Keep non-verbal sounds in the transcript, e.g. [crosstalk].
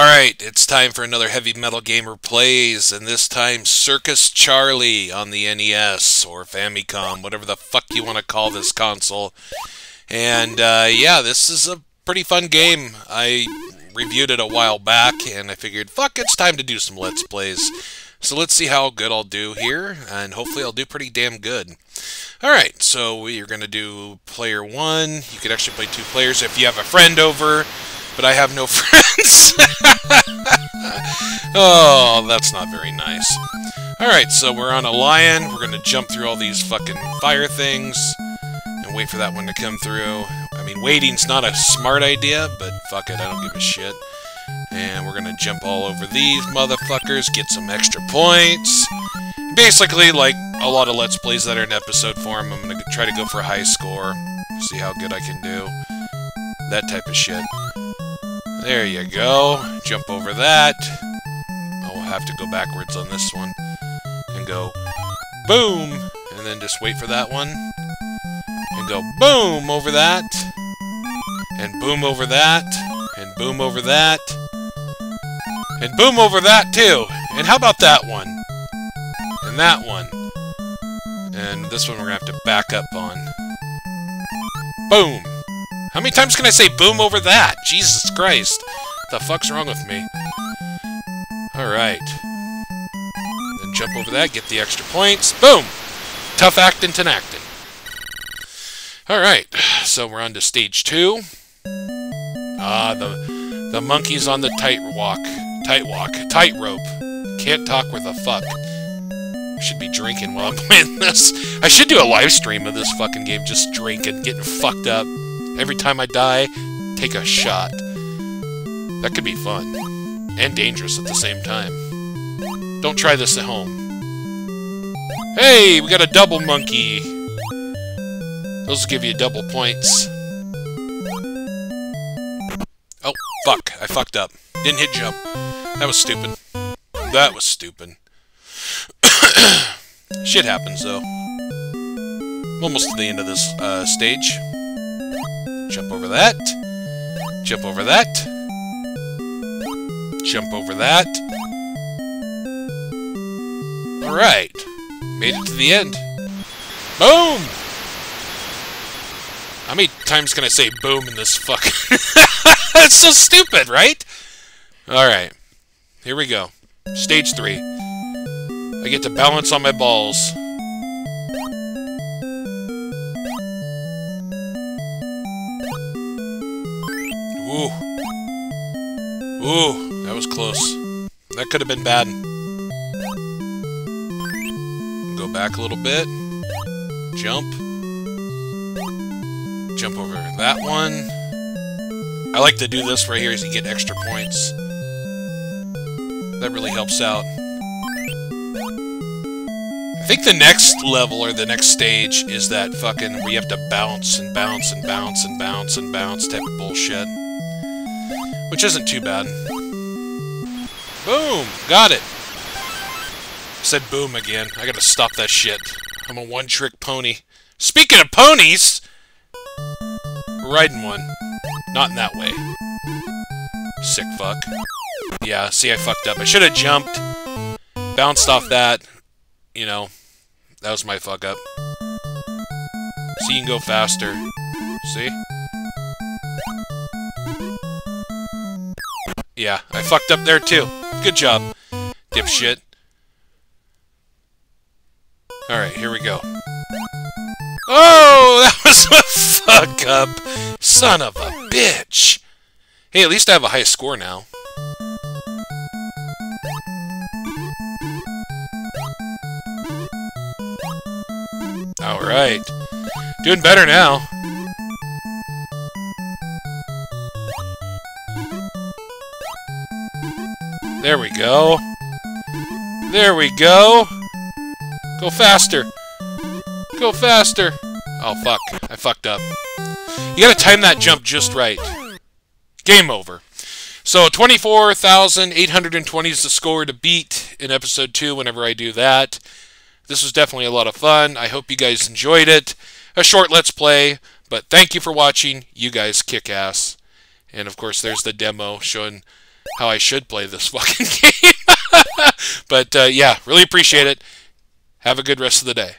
right, it's time for another Heavy Metal Gamer Plays, and this time Circus Charlie on the NES or Famicom, whatever the fuck you want to call this console. And uh, yeah, this is a pretty fun game. I reviewed it a while back, and I figured, fuck, it's time to do some Let's Plays. So let's see how good I'll do here, and hopefully I'll do pretty damn good. Alright, so we're going to do player one. You could actually play two players if you have a friend over but I have no [laughs] friends. [laughs] oh, that's not very nice. Alright, so we're on a lion. We're gonna jump through all these fucking fire things and wait for that one to come through. I mean, waiting's not a smart idea, but fuck it, I don't give a shit. And we're gonna jump all over these motherfuckers, get some extra points. Basically, like a lot of Let's Plays that are in episode form, I'm gonna try to go for a high score, see how good I can do. That type of shit. There you go. Jump over that. Oh, I'll have to go backwards on this one. And go boom! And then just wait for that one. And go boom over that. And boom over that. And boom over that. And boom over that too. And how about that one? And that one. And this one we're going to have to back up on. Boom! How many times can I say boom over that? Jesus Christ. The fuck's wrong with me? Alright. Then jump over that, get the extra points. Boom! Tough acting to acting. Alright, so we're on to stage two. Ah, the the monkey's on the tight walk. Tight walk. Tight rope. Can't talk with a fuck. Should be drinking while I'm [laughs] playing this. I should do a live stream of this fucking game, just drinking, getting fucked up. Every time I die, take a shot. That could be fun. And dangerous at the same time. Don't try this at home. Hey, we got a double monkey! Those give you double points. Oh, fuck. I fucked up. Didn't hit jump. That was stupid. That was stupid. [coughs] Shit happens, though. almost to the end of this uh, stage. Jump over that. Jump over that. Jump over that. Alright. Made it to the end. Boom! How many times can I say boom in this fucking... [laughs] That's so stupid, right? Alright. Here we go. Stage 3. I get to balance on my balls. Ooh. Ooh, that was close. That could have been bad. Go back a little bit. Jump. Jump over that one. I like to do this right here as you get extra points. That really helps out. I think the next level, or the next stage, is that fucking you have to bounce and bounce and bounce and bounce and bounce type of bullshit. Which isn't too bad. Boom! Got it! Said boom again. I gotta stop that shit. I'm a one-trick pony. Speaking of ponies! riding one. Not in that way. Sick fuck. Yeah, see, I fucked up. I should have jumped. Bounced off that. You know, that was my fuck up. So you can go faster. See? Yeah, I fucked up there too. Good job, dipshit. Alright, here we go. Oh, [laughs] that was a fuck up. Son of a bitch. Hey, at least I have a high score now. Alright. Doing better now. There we go. There we go. Go faster. Go faster. Oh, fuck. I fucked up. You gotta time that jump just right. Game over. So, 24,820 is the score to beat in Episode 2 whenever I do that. This was definitely a lot of fun. I hope you guys enjoyed it. A short Let's Play, but thank you for watching. You guys kick ass. And, of course, there's the demo showing how I should play this [laughs] fucking game. [laughs] but uh, yeah, really appreciate it. Have a good rest of the day.